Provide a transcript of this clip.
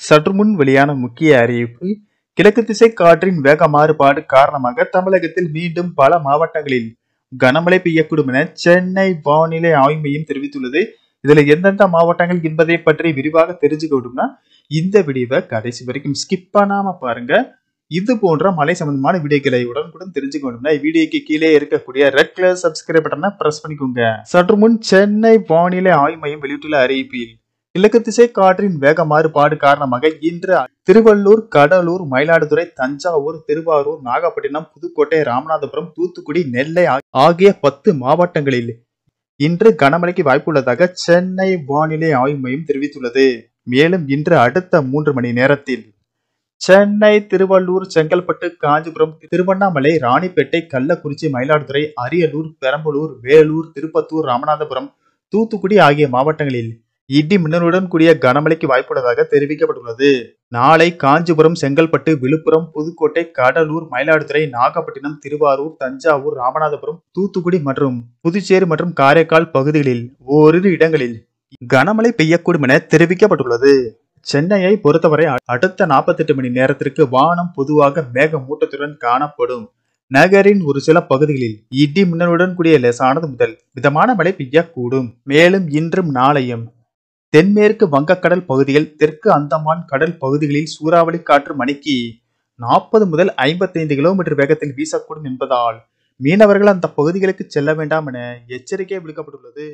சற்று முன் வெளியான முக்கிய அறிவிப்பு கிழக்கு திசை காற்றின் வேக மாறுபாடு காரணமாக தமிழகத்தில் மீண்டும் பல மாவட்டங்களில் கனமழை பெய்யக்கூடும் என சென்னை வானிலை ஆய்வு மையம் தெரிவித்துள்ளது. இதுல எந்தெந்த மாவட்டங்கள் என்பதை பற்றி விரிவாக தெரிஞ்சுக்கிட்டோம்னா இந்த வீடியோவை கடைசி வரைக்கும் ஸ்கிப் பண்ணாம பாருங்க. இது போன்ற மலை சம்பந்தமான வீடியோக்களை உடனுக்குடன் தெரிஞ்சுக்கணும்னா வீடியோக்கு கீழே இருக்கக்கூடிய ரெட் கலர் சப்ஸ்கிரைப் பட்டனை பிரஸ் பண்ணிக்கோங்க. சற்று முன் சென்னை வானிலை ஆய்வு மையம் வெளியிட்டுள்ள அறிவிப்பில் கிழக்கு திசை காற்றின் வேக மாறுபாடு காரணமாக இன்று திருவள்ளூர் கடலூர் மயிலாடுதுறை தஞ்சாவூர் திருவாரூர் நாகப்பட்டினம் புதுக்கோட்டை ராமநாதபுரம் தூத்துக்குடி நெல்லை ஆகிய பத்து மாவட்டங்களில் இன்று கனமழைக்கு வாய்ப்புள்ளதாக சென்னை வானிலை ஆய்வு மையம் தெரிவித்துள்ளது. மேலும் இன்று அடுத்த மூன்று மணி நேரத்தில் சென்னை திருவள்ளூர் செங்கல்பட்டு காஞ்சிபுரம் திருவண்ணாமலை ராணிப்பேட்டை கள்ளக்குறிச்சி மயிலாடுதுறை அரியலூர் பெரம்பலூர் வேலூர் திருப்பத்தூர் ராமநாதபுரம் தூத்துக்குடி ஆகிய மாவட்டங்களில் இடி மின்னலுடன் கூடிய கனமழைக்கு வாய்ப்புள்ளதாக தெரிவிக்கப்பட்டுள்ளது. நாளை காஞ்சிபுரம் செங்கல்பட்டு விழுப்புரம் புதுக்கோட்டை கடலூர் மயிலாடுதுறை நாகப்பட்டினம் திருவாரூர் தஞ்சாவூர் ராமநாதபுரம் தூத்துக்குடி மற்றும் புதுச்சேரி மற்றும் காரைக்கால் பகுதிகளில் ஓரிரு இடங்களில் கனமழை பெய்யக்கூடும் என தெரிவிக்கப்பட்டுள்ளது. சென்னையை பொறுத்தவரை அடுத்த நாற்பத்தெட்டு மணி நேரத்திற்கு வானம் பொதுவாக மேகமூட்டத்துடன் காணப்படும். நகரின் ஒரு சில பகுதிகளில் இடி மின்னலுடன் கூடிய லேசானது முதல் மிதமான மழை பெய்யக்கூடும். மேலும் இன்றும் நாளையும் தென்மேற்கு வங்கக்கடல் பகுதிகள் தெற்கு அந்தமான் கடல் பகுதிகளில் சூறாவளி காற்று மணிக்கு நாற்பது முதல் ஐம்பத்தைந்து கிலோமீட்டர் வேகத்தில் வீசக்கூடும் என்பதால் மீனவர்கள் அந்த பகுதிகளுக்கு செல்ல வேண்டாம் என எச்சரிக்கை விடுக்கப்பட்டுள்ளது.